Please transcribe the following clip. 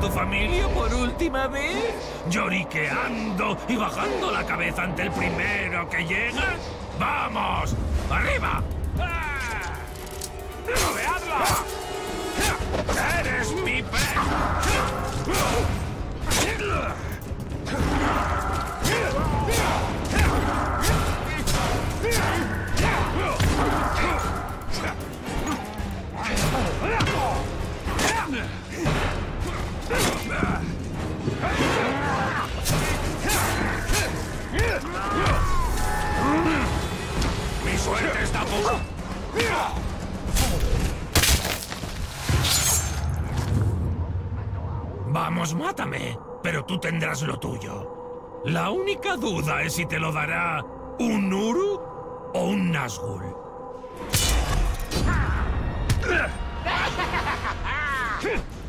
tu familia por última vez? ¿Lloriqueando y bajando la cabeza ante el primero que llega? ¡Vamos! ¡Arriba! Vamos, mátame, pero tú tendrás lo tuyo. La única duda es si te lo dará un Uru o un Nazgul.